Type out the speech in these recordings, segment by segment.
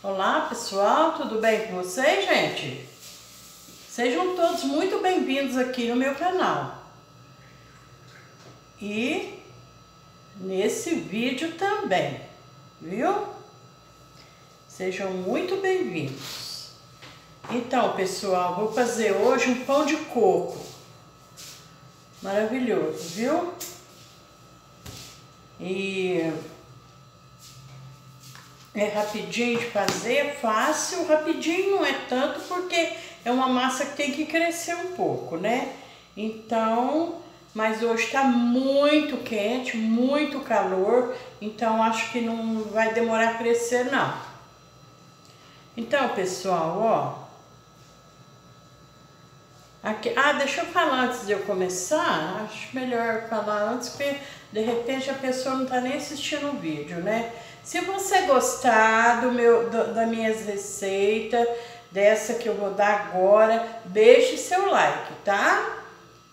Olá pessoal, tudo bem com vocês, gente? Sejam todos muito bem-vindos aqui no meu canal. E nesse vídeo também, viu? Sejam muito bem-vindos. Então, pessoal, vou fazer hoje um pão de coco. Maravilhoso, viu? E é rapidinho de fazer, é fácil, rapidinho não é tanto porque é uma massa que tem que crescer um pouco, né? Então, mas hoje tá muito quente, muito calor, então acho que não vai demorar a crescer não. Então, pessoal, ó. Aqui, ah, deixa eu falar antes de eu começar, acho melhor falar antes, porque de repente a pessoa não tá nem assistindo o vídeo, né? Se você gostar do meu, do, das minhas receitas, dessa que eu vou dar agora, deixe seu like, tá?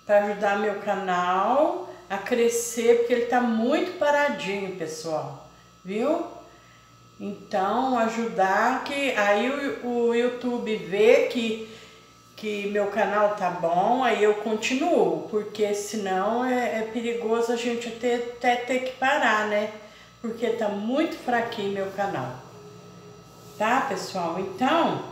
Para ajudar meu canal a crescer, porque ele tá muito paradinho, pessoal, viu? Então, ajudar que aí o, o YouTube vê que, que meu canal tá bom, aí eu continuo, porque senão é, é perigoso a gente até, até ter que parar, né? Porque tá muito fraquinho meu canal. Tá, pessoal? Então,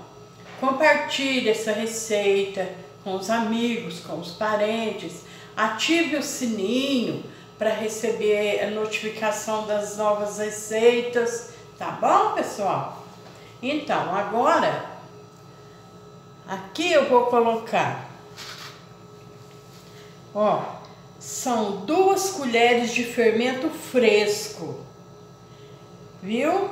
compartilhe essa receita com os amigos, com os parentes. Ative o sininho para receber a notificação das novas receitas. Tá bom, pessoal? Então, agora, aqui eu vou colocar, ó, são duas colheres de fermento fresco viu?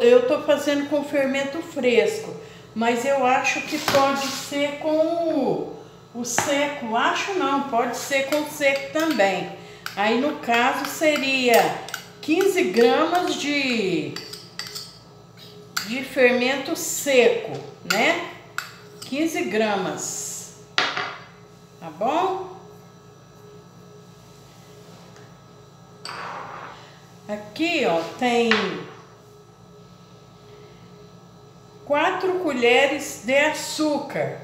Eu tô fazendo com fermento fresco, mas eu acho que pode ser com o, o seco. Acho não, pode ser com seco também. Aí no caso seria 15 gramas de, de fermento seco, né? 15 gramas, tá bom? Aqui, ó, tem quatro colheres de açúcar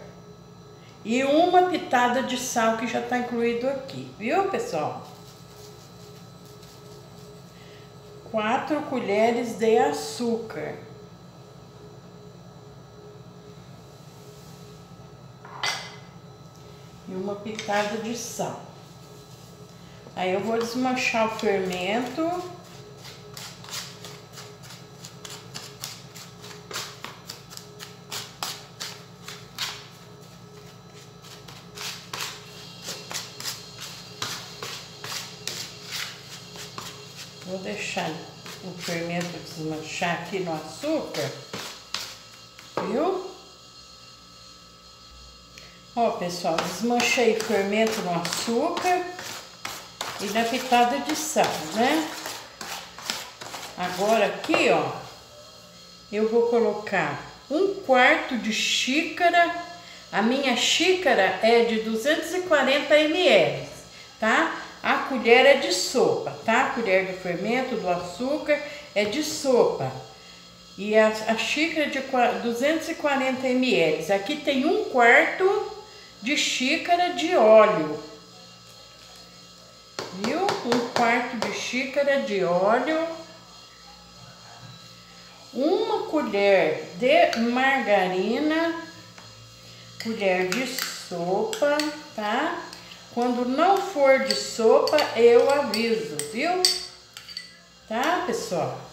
e uma pitada de sal que já está incluído aqui, viu, pessoal? Quatro colheres de açúcar. E uma pitada de sal. Aí eu vou desmanchar o fermento. Desmanchar aqui no açúcar, viu? Ó, pessoal, desmanchei o fermento no açúcar e na pitada de sal, né? Agora aqui, ó, eu vou colocar um quarto de xícara, a minha xícara é de 240 ml, tá? A colher é de sopa, tá? A colher do fermento, do açúcar, é de sopa. E a, a xícara de 240 ml. Aqui tem um quarto de xícara de óleo. Viu? Um quarto de xícara de óleo. Uma colher de margarina. Colher de sopa, tá? Quando não for de sopa, eu aviso, viu? Tá, pessoal?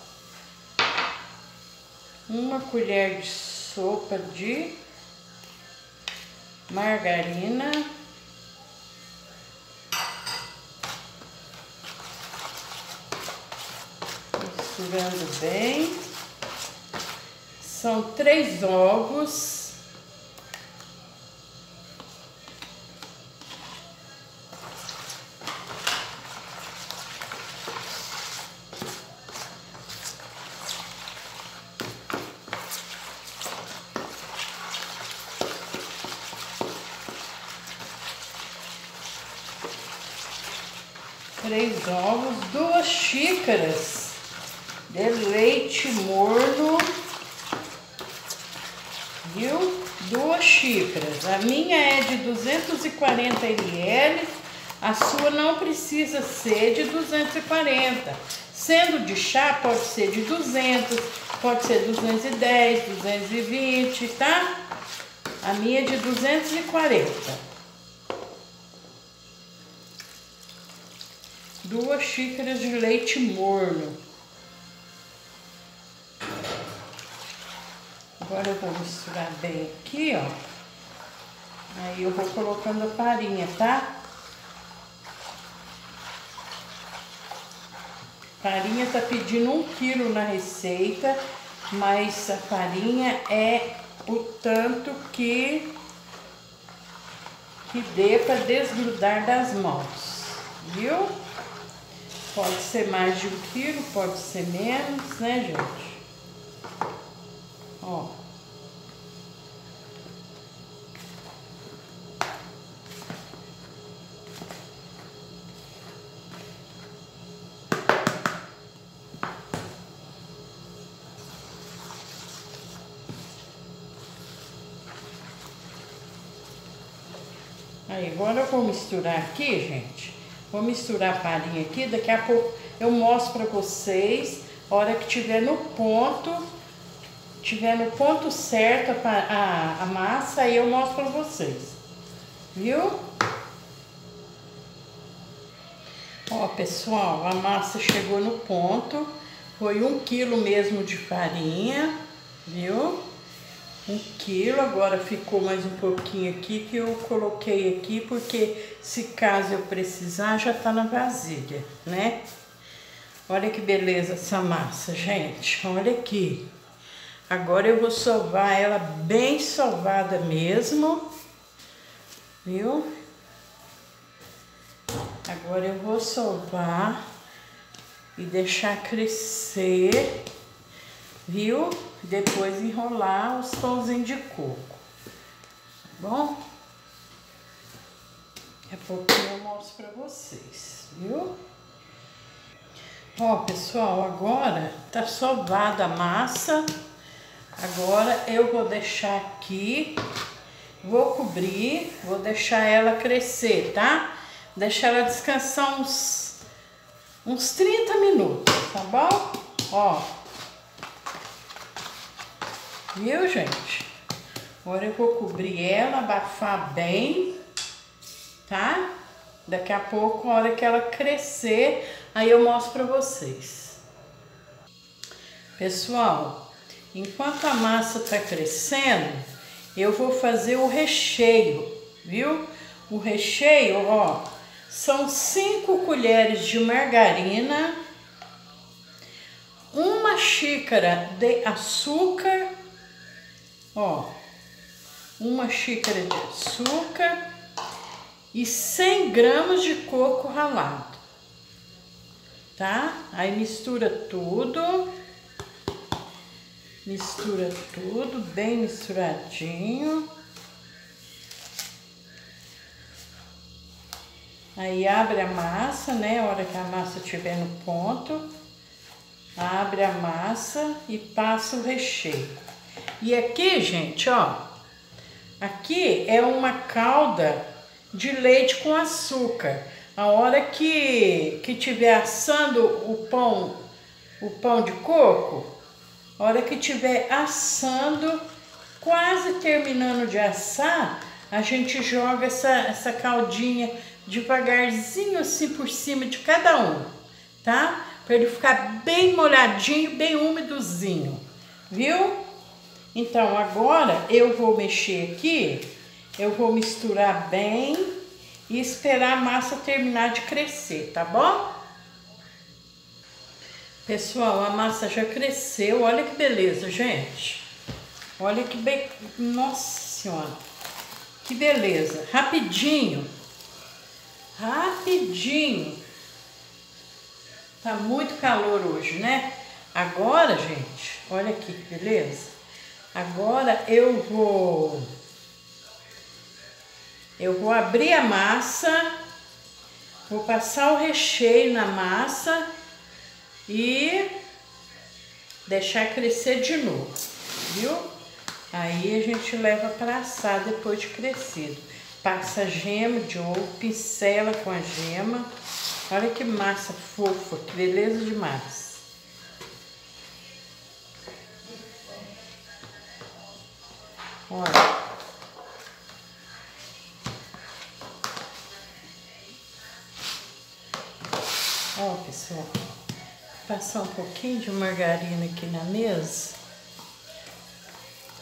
Uma colher de sopa de margarina. Misturando bem. São três ovos. três ovos, duas xícaras de leite morno, viu? Duas xícaras. A minha é de 240 ml, a sua não precisa ser de 240. Sendo de chá, pode ser de 200, pode ser 210, 220, tá? A minha é de 240. Duas xícaras de leite morno. Agora eu vou misturar bem aqui, ó. Aí eu vou colocando a farinha, tá? Farinha tá pedindo um quilo na receita, mas a farinha é o tanto que que dê para desgrudar das mãos, viu? Pode ser mais de um quilo, pode ser menos, né, gente? Ó. Aí, agora eu vou misturar aqui, gente. Vou misturar a farinha aqui, daqui a pouco eu mostro pra vocês. A hora que tiver no ponto, tiver no ponto certo a, a, a massa, aí eu mostro pra vocês. Viu? Ó, pessoal, a massa chegou no ponto. Foi um quilo mesmo de farinha, viu? Um quilo, agora ficou mais um pouquinho aqui que eu coloquei aqui, porque se caso eu precisar, já tá na vasilha, né? Olha que beleza essa massa, gente. Olha aqui. Agora eu vou sovar ela bem sovada mesmo, viu? Agora eu vou sovar e deixar crescer, viu? Depois enrolar os pãozinhos de coco, tá bom? Daqui a pouquinho eu mostro pra vocês, viu? Ó, pessoal, agora tá sovada a massa. Agora eu vou deixar aqui, vou cobrir, vou deixar ela crescer, tá? Deixar ela descansar uns, uns 30 minutos, tá bom? Ó. Viu, gente? Agora eu vou cobrir ela, abafar bem, tá? Daqui a pouco, a hora que ela crescer, aí eu mostro pra vocês. Pessoal, Enquanto a massa está crescendo, eu vou fazer o recheio, viu? O recheio, ó, são cinco colheres de margarina, uma xícara de açúcar, ó, uma xícara de açúcar e 100 gramas de coco ralado, tá? Aí mistura tudo. Mistura tudo bem misturadinho. Aí abre a massa, né? A hora que a massa estiver no ponto, abre a massa e passa o recheio. E aqui, gente, ó, aqui é uma calda de leite com açúcar. A hora que que tiver assando o pão, o pão de coco, a hora que estiver assando, quase terminando de assar, a gente joga essa, essa caldinha devagarzinho assim por cima de cada um, tá? Para ele ficar bem molhadinho, bem úmidozinho, viu? Então agora eu vou mexer aqui, eu vou misturar bem e esperar a massa terminar de crescer, tá bom? Pessoal, a massa já cresceu. Olha que beleza, gente. Olha que bem... Nossa Senhora. Que beleza. Rapidinho. Rapidinho. Tá muito calor hoje, né? Agora, gente, olha aqui que beleza. Agora eu vou... Eu vou abrir a massa. Vou passar o recheio na massa e deixar crescer de novo, viu? Aí a gente leva para assar depois de crescido. Passa gema de ovo, pincela com a gema. Olha que massa fofa, que beleza de massa. Olha. Ó, pessoal, passar um pouquinho de margarina aqui na mesa,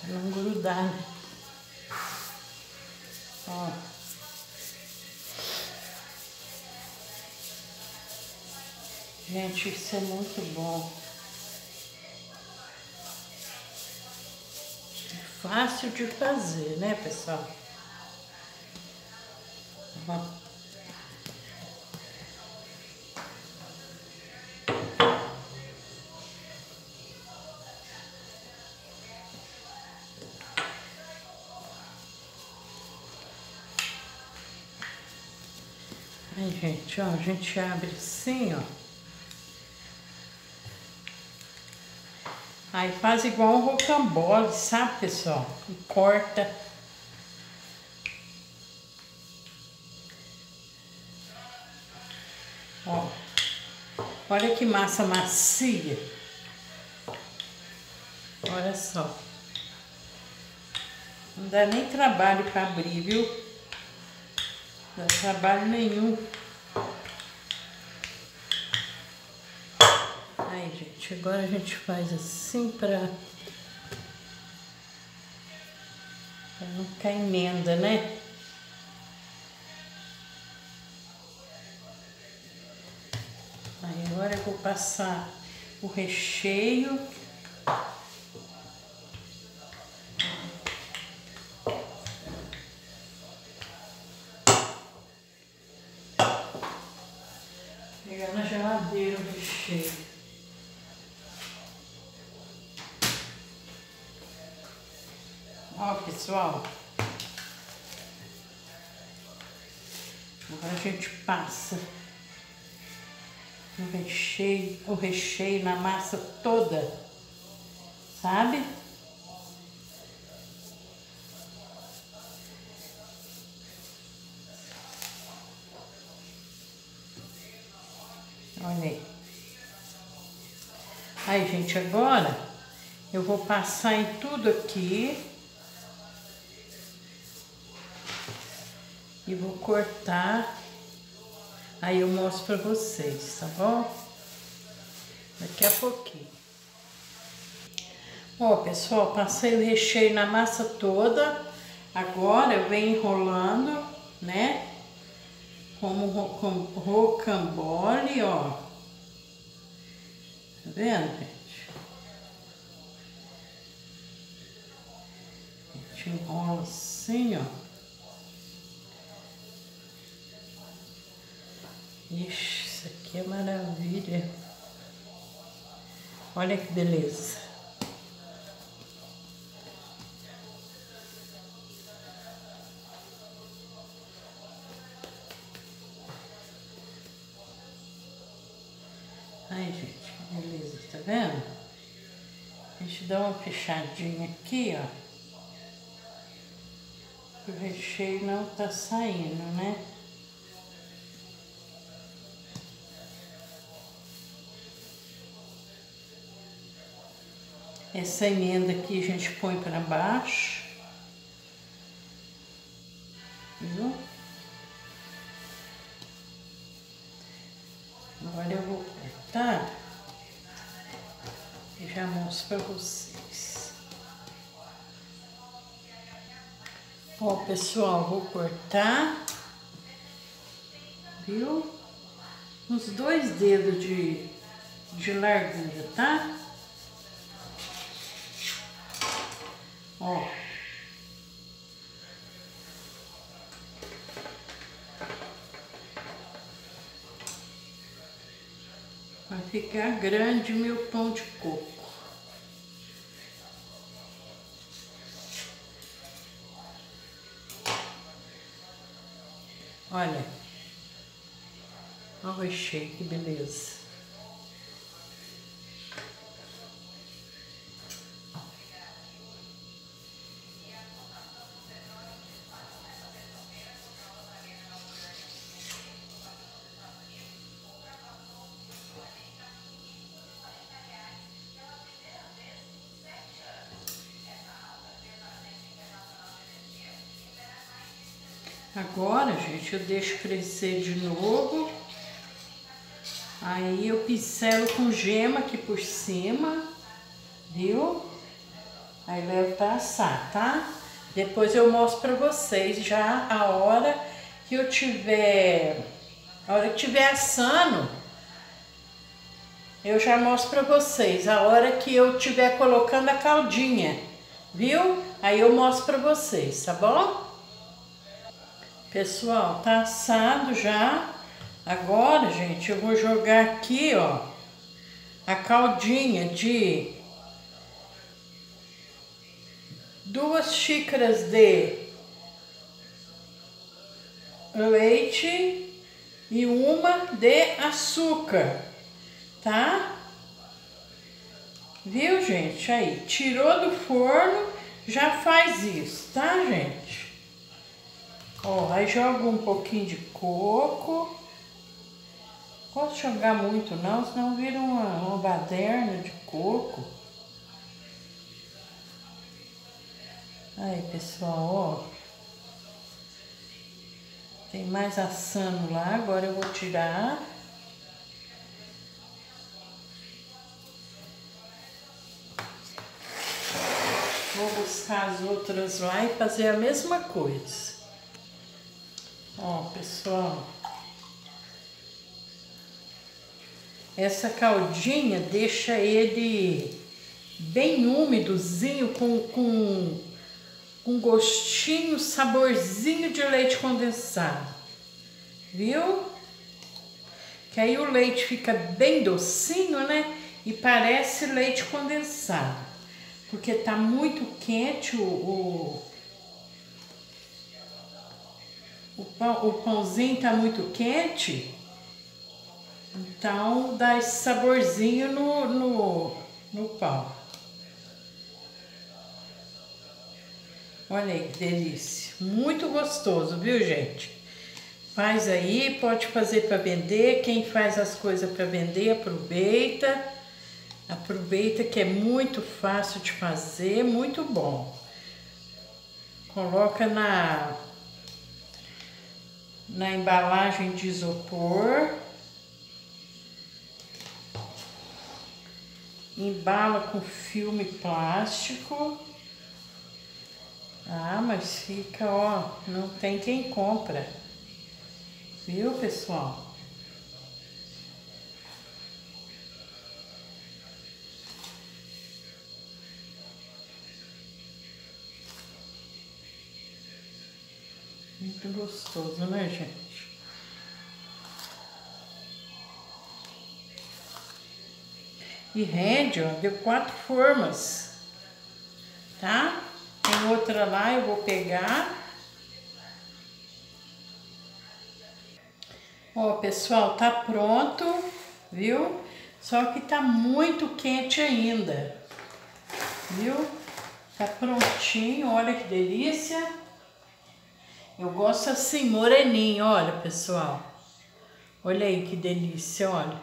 pra não grudar, né? Ó. Gente, isso é muito bom. Fácil de fazer, né, pessoal? Ó. Aí, gente, ó, a gente abre assim, ó. Aí faz igual um rocambole, sabe, pessoal? E corta. Ó. Olha que massa macia. Olha só. Não dá nem trabalho para abrir, viu? Não dá trabalho nenhum. Aí, gente, agora a gente faz assim pra não ficar emenda, né? Aí agora eu vou passar o recheio. Passa o recheio, o recheio na massa toda, sabe? Olha aí. Aí, gente, agora eu vou passar em tudo aqui. E vou cortar. Aí eu mostro pra vocês, tá bom? Daqui a pouquinho. Ó, pessoal, passei o recheio na massa toda. Agora eu venho enrolando, né? como rocambole, ó. Tá vendo, gente? A gente enrola assim, ó. Ixi, isso aqui é maravilha. Olha que beleza. Ai, gente, beleza, tá vendo? A gente dá uma fechadinha aqui, ó. O recheio não tá saindo, né? Essa emenda aqui a gente põe para baixo. Viu? Agora eu vou cortar e já mostro para vocês. Ó, pessoal, vou cortar, viu? Uns dois dedos de, de largura, tá? Ó. Vai ficar grande meu pão de coco. Olha. Olha o recheio, que beleza. Agora, gente, eu deixo crescer de novo. Aí eu pincelo com gema aqui por cima, viu? Aí levo pra assar, tá? Depois eu mostro pra vocês já a hora que eu tiver... A hora que tiver assando, eu já mostro pra vocês. A hora que eu tiver colocando a caldinha, viu? Aí eu mostro pra vocês, tá bom? Pessoal, tá assado já. Agora, gente, eu vou jogar aqui, ó, a caldinha de duas xícaras de leite e uma de açúcar, tá? Viu, gente? Aí, tirou do forno, já faz isso, tá, gente? Ó, aí jogo um pouquinho de coco. Posso jogar muito não, senão vira uma, uma baderna de coco. Aí, pessoal, ó. Tem mais assando lá, agora eu vou tirar. Vou buscar as outras lá e fazer a mesma coisa. Ó, pessoal. Essa caldinha deixa ele bem úmidozinho, com, com, com gostinho, saborzinho de leite condensado. Viu? Que aí o leite fica bem docinho, né? E parece leite condensado. Porque tá muito quente o, o o, pão, o pãozinho tá muito quente, então dá esse saborzinho no, no, no pão. Olha aí que delícia. Muito gostoso, viu, gente? Faz aí, pode fazer para vender. Quem faz as coisas para vender, aproveita. Aproveita que é muito fácil de fazer, muito bom. Coloca na na embalagem de isopor. Embala com filme plástico. Ah, mas fica, ó, não tem quem compra. Viu, pessoal? Muito gostoso, né, gente? E rende, ó, deu quatro formas, tá? Tem outra lá, eu vou pegar. Ó, pessoal, tá pronto, viu? Só que tá muito quente ainda, viu? Tá prontinho, olha que delícia. Eu gosto assim, moreninho, olha, pessoal. Olha aí que delícia, olha.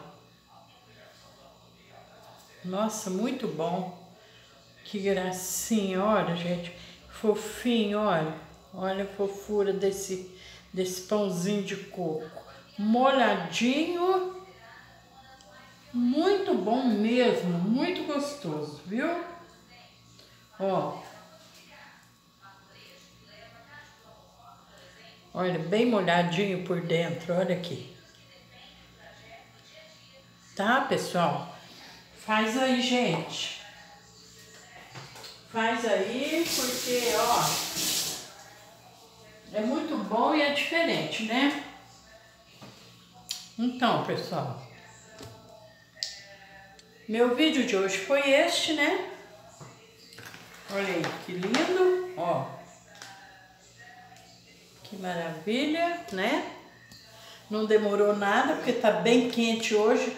Nossa, muito bom. Que gracinha, olha, gente. Fofinho, olha. Olha a fofura desse, desse pãozinho de coco. Molhadinho. Muito bom mesmo, muito gostoso, viu? Ó, Olha, bem molhadinho por dentro, olha aqui. Tá, pessoal? Faz aí, gente. Faz aí, porque, ó, é muito bom e é diferente, né? Então, pessoal, meu vídeo de hoje foi este, né? Olha aí, que lindo, ó. Que maravilha, né? Não demorou nada, porque tá bem quente hoje.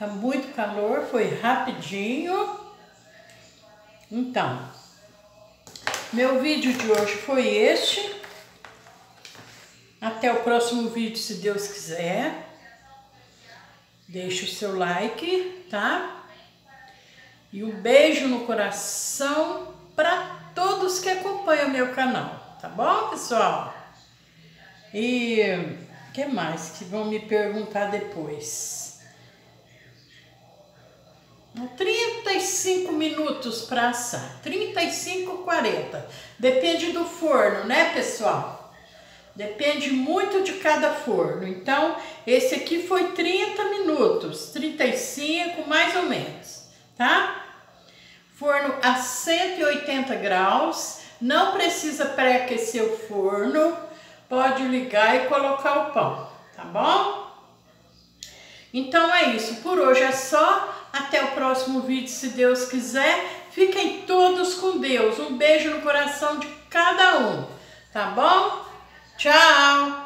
Tá muito calor, foi rapidinho. Então, meu vídeo de hoje foi este. Até o próximo vídeo, se Deus quiser. Deixe o seu like, tá? E um beijo no coração para todos que acompanham meu canal, tá bom, pessoal? E o que mais que vão me perguntar depois? 35 minutos para assar, 35, 40. Depende do forno, né, pessoal? Depende muito de cada forno. Então, esse aqui foi 30 minutos, 35 mais ou menos, tá? Forno a 180 graus, não precisa pré-aquecer o forno, pode ligar e colocar o pão, tá bom? Então é isso, por hoje é só. Até o próximo vídeo, se Deus quiser. Fiquem todos com Deus. Um beijo no coração de cada um, tá bom? Tchau!